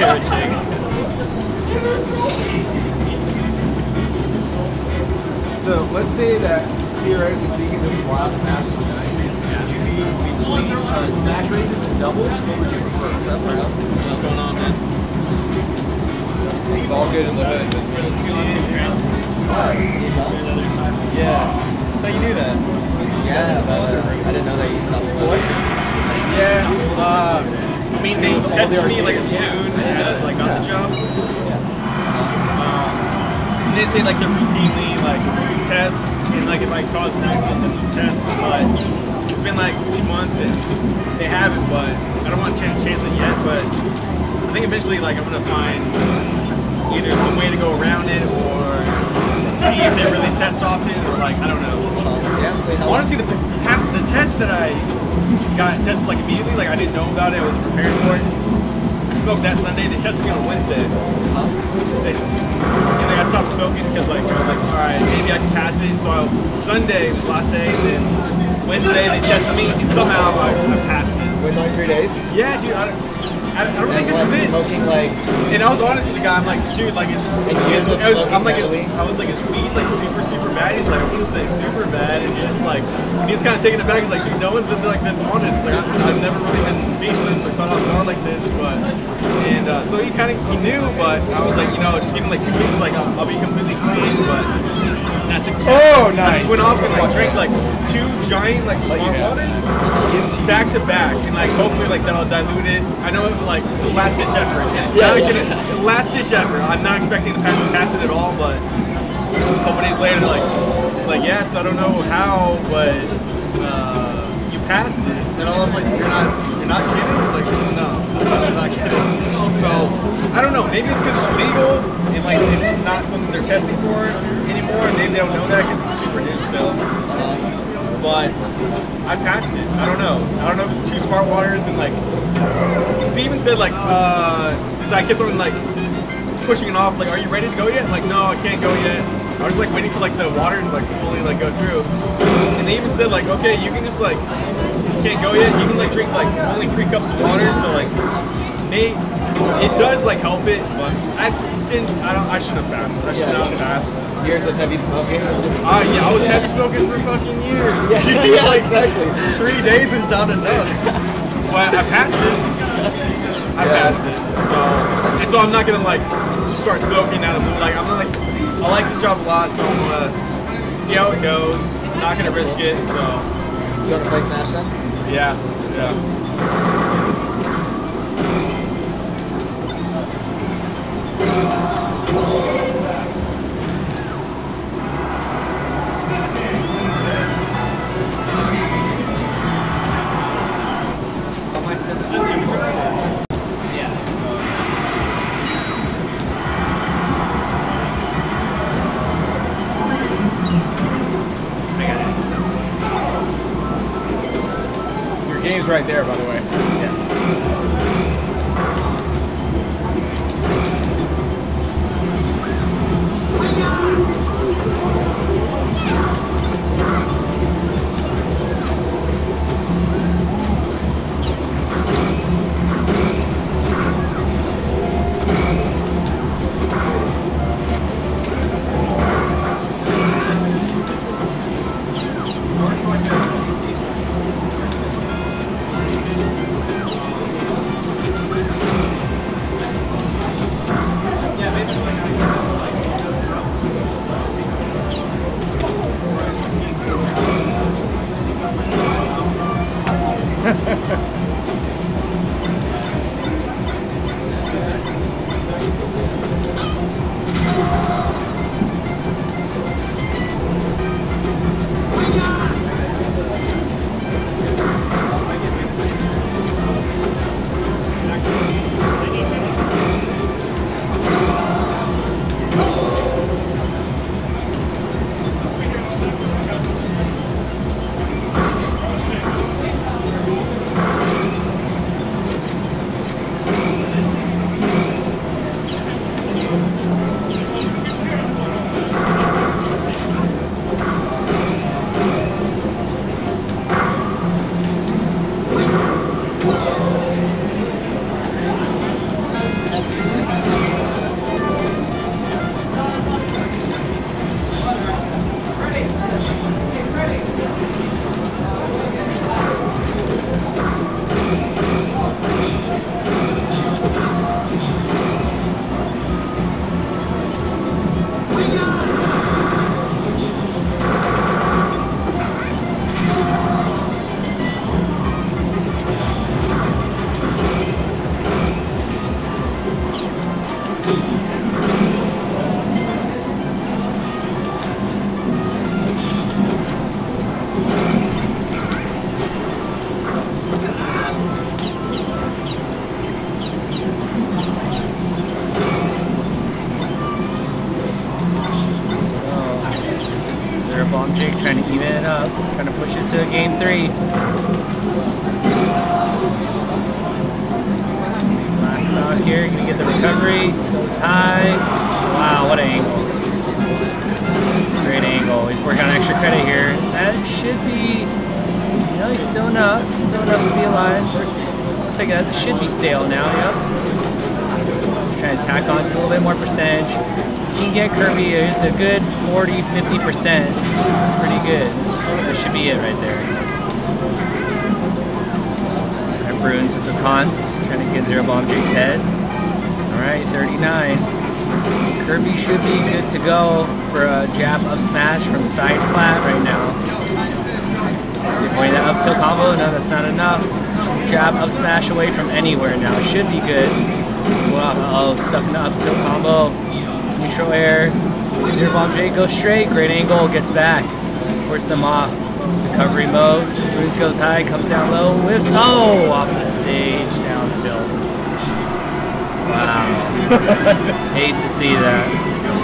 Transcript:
carrot cake. So let's say that theoretically speaking, this was wild smash tonight. Would you be between uh, smash races and doubles? What would you prefer? What's going on, man? It's all good in the hood. What's going on, two ground? Yeah. I thought you knew that. Yeah, but uh, I didn't know that you stopped smoking. Yeah. I mean, they tested me like as soon as I got the job. Um, and they say like they're routinely like tests and like if I cause an accident, then they'll test. But it's been like two months and they haven't. But I don't want to chance it yet. But I think eventually like I'm gonna find either some way to go around it or see if they really test often or like I don't know. I want to see the half the test that I got tested like immediately, like I didn't know about it, I wasn't prepared for it. I smoked that Sunday. They tested me on Wednesday. They, and then I stopped smoking because like I was like, all right, maybe I can pass it. So I, Sunday was last day, and then Wednesday they tested me, and somehow I, I passed it. Within only three days? Yeah, dude. I, don't- I, don't- I don't think this is it. Smoking like And I was honest with the guy. I'm like, dude, like it's. It's I was, I'm like, is, heavily? I was like, is weed like super, super bad? He's like, I wouldn't say super bad. And he's like, and he's kind of taking it back. He's like, dude, no one's been like this honest. Like, I, I've never really been speechless or cut off guard like this. But and uh, so he kind of he knew, but I was like, you know, just give him like two weeks. Like I'll, I'll be completely clean. But and I took the. Oh, I just went off and like drank like two giant like smart waters back to back, and like hopefully like that'll dilute it. I know like it's a last ditch effort. It's Yeah, not yeah. gonna last ditch effort. I'm not expecting to pass, it at all, but a couple days later, like it's like yes, I don't know how, but uh, you passed it. And I was like, you're not, you're not kidding. It's like no, I'm not kidding. So I don't know. Maybe it's because it's legal like it's not something they're testing for anymore. and Maybe they don't know that because it's super new still. But I passed it. I don't know. I don't know if it's two smart waters and like Steven said like uh because I kept on like pushing it off, like, are you ready to go yet? Like, no, I can't go yet. I was like waiting for like the water to like fully like go through. And they even said like, okay, you can just like you can't go yet. You can like drink like only three cups of water. So like, may it does like help it, but I didn't. I don't. I should have passed. I should Yeah. not have passed. years of heavy smoking. Just, Uh, yeah, I was heavy smoking for fucking years. Yeah, yeah, exactly. three days is not enough. But I passed it. I Yeah. passed it. So and so I'm not gonna like start smoking out of blue. Like I'm not like I like this job a lot, so I'm gonna see how it goes. I'm not gonna risk it. So do you want to play Smash then? yeah, yeah. name's right there, by the way. Yeah. Trying to it up, uh, trying to push it to a game three. Last stop here, gonna get the recovery. Goes high. Wow, what an angle. Great angle. He's working on extra credit here. That should be, you know, he's still enough. Still enough to be alive. Looks like that should be stale now, yep. Trying to tack on just a little bit more percentage. You can get Kirby, it's a good 40, 50%. That's pretty good. That should be it right there. Alright, Broonz with the taunts, trying to get Zero Bomb Jake's head. Alright, 39. Kirby should be good to go for a jab up smash from side flat right now. See, pointing that up tilt combo, no, that's not enough. Jab up smash away from anywhere now, should be good. Wow, oh, stuck in the up tilt combo. Neutral air. Zero Bomb Jake goes straight, great angle, gets back. Force them off. Recovery mode. Broonz goes high, comes down low, whiffs. Oh, off the stage, down tilt. Wow. Hate to see that.